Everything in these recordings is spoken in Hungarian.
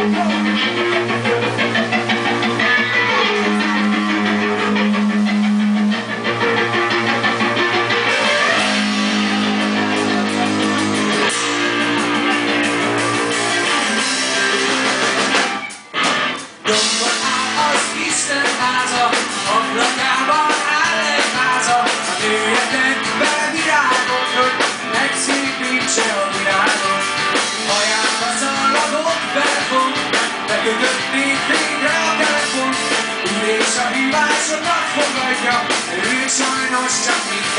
Música It's a nice enough for makeup, it's a nice technique.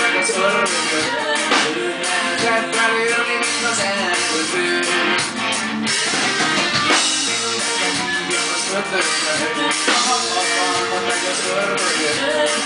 Meg az örömöt, örülnek felülni, mint az elköző. A meg az örömöt, örülnek felülni, mint az elköző.